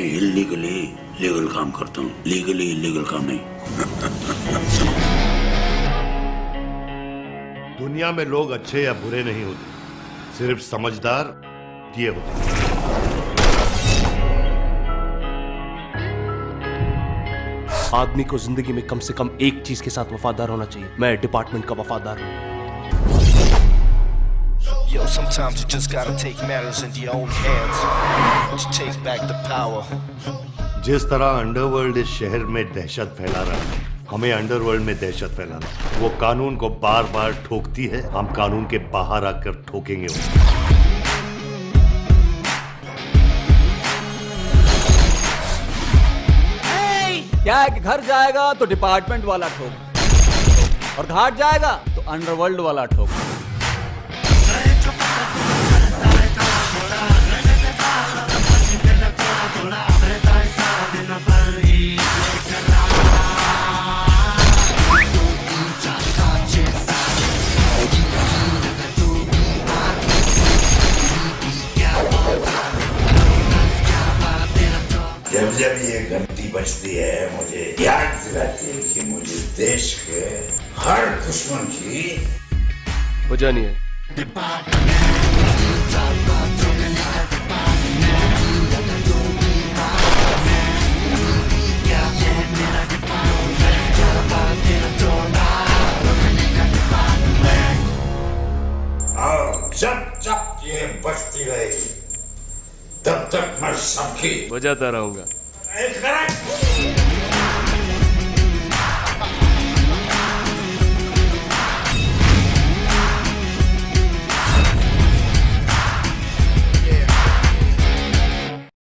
Illegally legal काम करता हूँ। लीगली इलीगल काम नहीं। दुनिया में लोग अच्छे या बुरे नहीं होते। सिर्फ़ समझदार ये होते। हैं। आदमी को ज़िंदगी में कम से कम एक चीज़ के साथ वफादार होना चाहिए। मैं डिपार्टमेंट का वफादार हूँ। Yo, sometimes you just gotta take matters into your own hands to take back the power. जिस तरह अंडरवर्ल्ड इस शहर में दहशत फैला रहा है हमें अंडरवर्ल्ड में दहशत फैलाना वो कानून को बार बार ठोकती है हम कानून के बाहर आकर ठोकेंगे उसे। क्या है कि घर जाएगा तो डिपार्टमेंट वाला ठोक और घाट जाएगा तो अंडरवर्ल्ड वाला ठोक। जब जब ये घंटी बजती है, मुझे याद दिलाती है कि मुझे देश के हर दुश्मन की वजह नहीं है जब जब ये बजती रहेगी तब तक मैं सबकी वजहता रहूँगा।